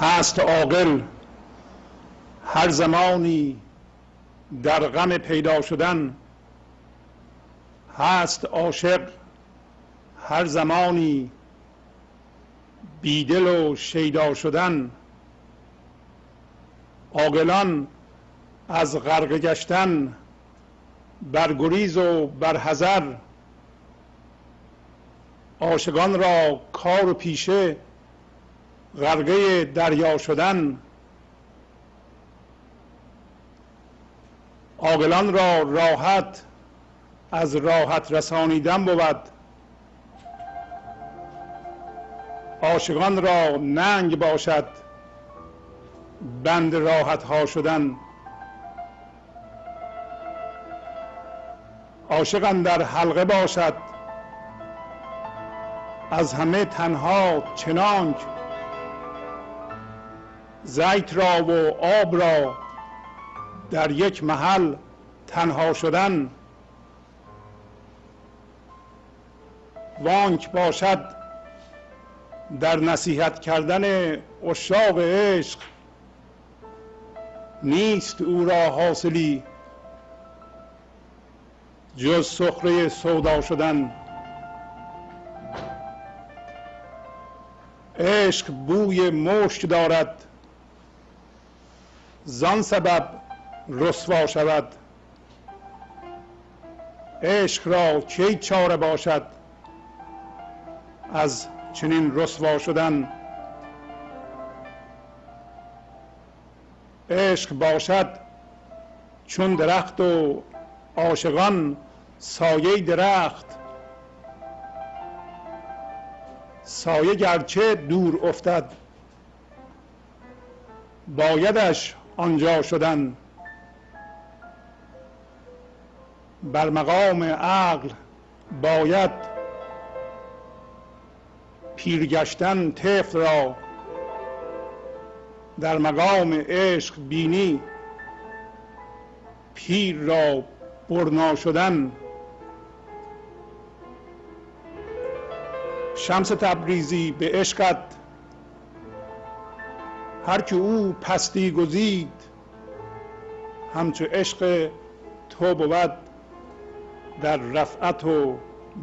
هست عاقل. هر زمانی در غم پیدا شدن هست عاشق هر زمانی بیدل و شیدا شدن عاقلان از غرق گشتن بر گریز و بر حذر عاشقان را کار و پیشه غرقه دریا شدن عاقلان را راحت از راحت رسانیدن بود. عاشقان را ننگ باشد بند راحت ها شدن. عاشقان در حلقه باشد از همه تنها چنانک زیت را و آب را در یک محل تنها شدن وانک باشد در نصیحت کردن اشاق عشق نیست او را حاصلی جز سخره سودا شدن. عشق بوی مشک دارد. زان سبب رسوا شود. عشق را کی چاره باشد از چنین رسوا شدن؟ عشق باشد چون درخت و عاشقان سایه درخت. سایه گرچه دور افتد بایدش آنجا شدن. بر مقام عقل باید پیرگشتن طفل را در مقام عشق بینی. پیر را برنا شدن. شمس تبریزی به عشقت. هر که او پستی گزید همچو عشق تو بود در رفعت و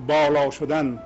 بالا شدن.